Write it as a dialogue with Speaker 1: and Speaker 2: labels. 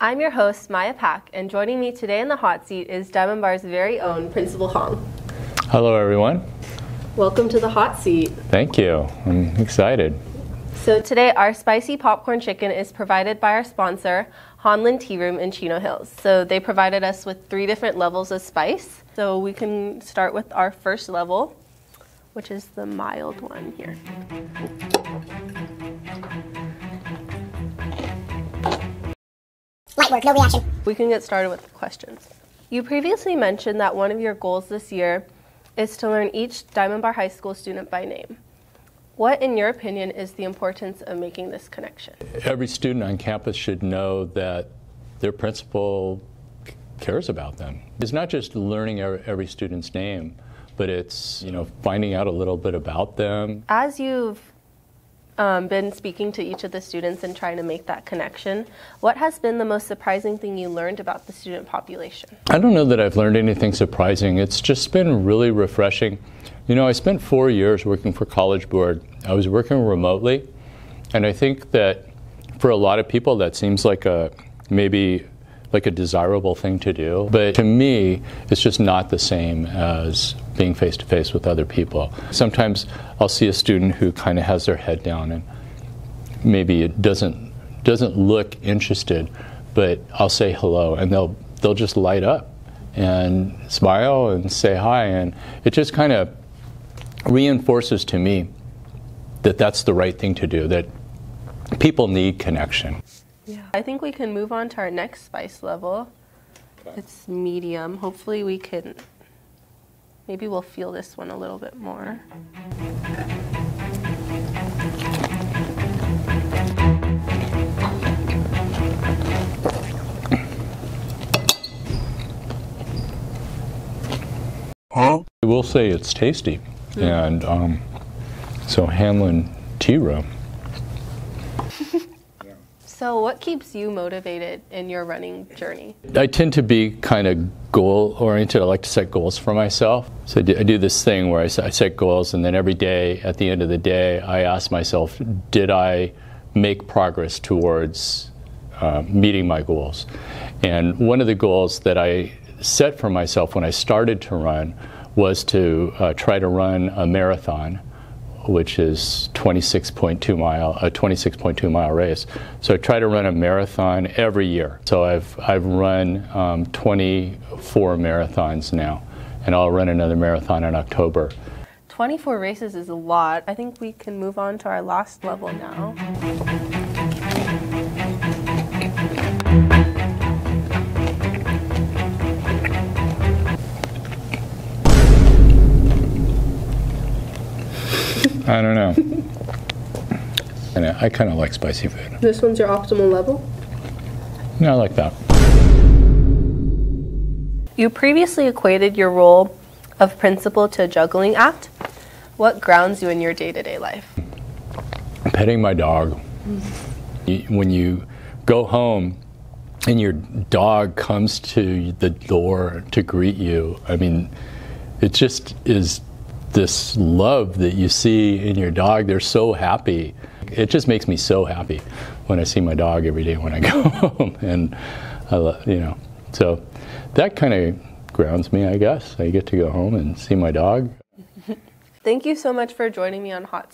Speaker 1: I'm your host, Maia Pak, and joining me today in the hot seat is Diamond Bar's very own Principal Hong.
Speaker 2: Hello, everyone.
Speaker 1: Welcome to the hot seat.
Speaker 2: Thank you. I'm excited.
Speaker 1: So, today our spicy popcorn chicken is provided by our sponsor, Hanlin Tea Room in Chino Hills. So, they provided us with three different levels of spice. So, we can start with our first level, which is the mild one here.
Speaker 3: Work, no reaction.
Speaker 1: We can get started with the questions. You previously mentioned that one of your goals this year is to learn each Diamond Bar High School student by name. What, in your opinion, is the importance of making this connection?
Speaker 2: Every student on campus should know that their principal cares about them. It's not just learning every student's name, but it's you know finding out a little bit about them.
Speaker 1: As you've um, been speaking to each of the students and trying to make that connection. What has been the most surprising thing you learned about the student population?
Speaker 2: I don't know that I've learned anything surprising. It's just been really refreshing. You know, I spent four years working for College Board. I was working remotely, and I think that for a lot of people that seems like a maybe like a desirable thing to do. But to me, it's just not the same as being face to face with other people. Sometimes I'll see a student who kind of has their head down and maybe it doesn't doesn't look interested, but I'll say hello and they'll they'll just light up and smile and say hi and it just kind of reinforces to me that that's the right thing to do that people need connection.
Speaker 1: Yeah. I think we can move on to our next spice level. It's medium. Hopefully we can, maybe we'll feel this one a little bit more.
Speaker 2: Huh? I will say it's tasty. Mm. And um, so Hanlin Tea Room
Speaker 1: so, what keeps you motivated in your running journey?
Speaker 2: I tend to be kind of goal oriented. I like to set goals for myself. So, I do, this thing where I, I set goals, and then every day, at the end of the day, I ask myself, did I make progress towards uh, meeting my goals? And one of the goals that I set for myself when I started to run was to uh, try to run a marathon which is 26.2 mile a 26.2 mile race. So I try to run a marathon every year. So I've I've run um, 24 marathons now, and I'll run another marathon in October.
Speaker 1: 24 races is a lot. I think we can move on to our last level now.
Speaker 2: I don't know. and I kind of like spicy food.
Speaker 1: This one's your optimal level?
Speaker 2: No, I like that.
Speaker 1: You previously equated your role of principal to a juggling act. What grounds you in your day to day life?
Speaker 2: Petting my dog. Mm-hmm. When you go home and your dog comes to the door to greet you, I mean, it just is this love that you see in your dog. They're so happy. It just makes me so happy when I see my dog every day when I go home, and I, you know, so that kind of grounds me, I guess. I get to go home and see my dog.
Speaker 1: Thank you so much for joining me on Hot